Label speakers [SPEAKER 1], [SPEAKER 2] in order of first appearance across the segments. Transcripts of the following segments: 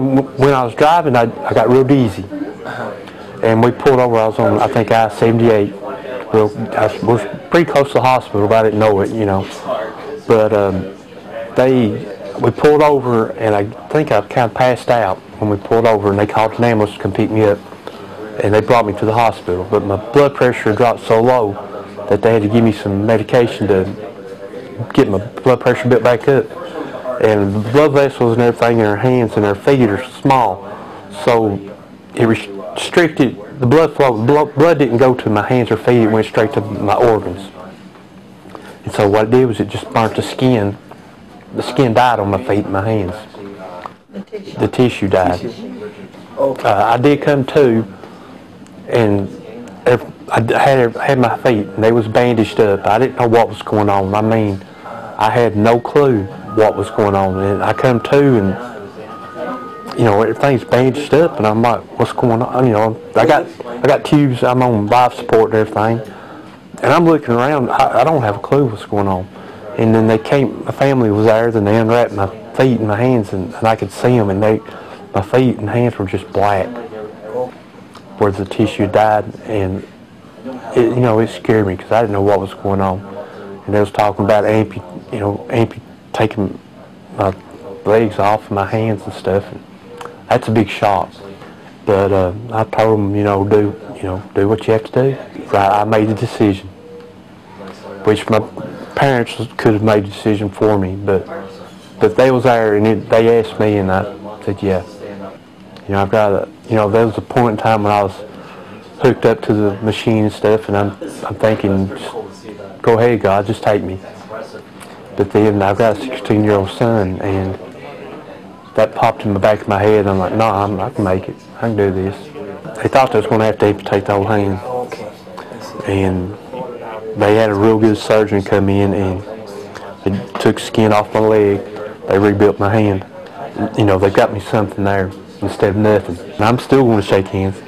[SPEAKER 1] when I was driving, I, I got real dizzy. And we pulled over, I was on, I think I-78. Well, I was pretty close to the hospital, but I didn't know it, you know. But um, they, we pulled over, and I think I kind of passed out when we pulled over, and they called an ambulance to come pick me up. And they brought me to the hospital. But my blood pressure dropped so low that they had to give me some medication to get my blood pressure built back up and the blood vessels and everything in her hands and her feet are small. So it restricted the blood flow. Blood, blood didn't go to my hands or feet. It went straight to my organs. And so what it did was it just burnt the skin. The skin died on my feet and my hands.
[SPEAKER 2] The tissue.
[SPEAKER 1] The tissue died. Uh, I did come to, and I had had my feet, and they was bandaged up. I didn't know what was going on. I mean, I had no clue what was going on. And I come to and you know everything's bandaged up, and I'm like, what's going on? You know, I got I got tubes. I'm on life support and everything, and I'm looking around. I, I don't have a clue what's going on. And then they came. My family was there. Then they unwrapped my feet and my hands, and, and I could see them. And they, my feet and hands were just black, where the tissue died. And it, you know, it scared me because I didn't know what was going on. And they was talking about ampu, you know, ampu, taking my legs off my hands and stuff. And that's a big shock. But uh, I told them, you know, do you know, do what you have to do. I, I made the decision, which my parents could have made the decision for me, but but they was there and it, they asked me, and I said, yeah. You know, I've got a, you know, there was a point in time when I was hooked up to the machine and stuff, and I'm I'm thinking, go ahead, God, just take me. But then I've got a 16 year old son, and that popped in the back of my head. I'm like, no, I'm, I can make it. I can do this. They thought they was going to have to amputate the whole hand, and they had a real good surgeon come in and they took skin off my leg. They rebuilt my hand. You know, they got me something there instead of nothing. And I'm still going to shake hands.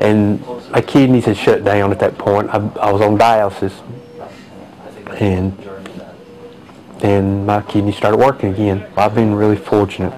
[SPEAKER 1] And my kidneys had shut down at that point. I, I was on dialysis, and then my kidneys started working again. I've been really fortunate.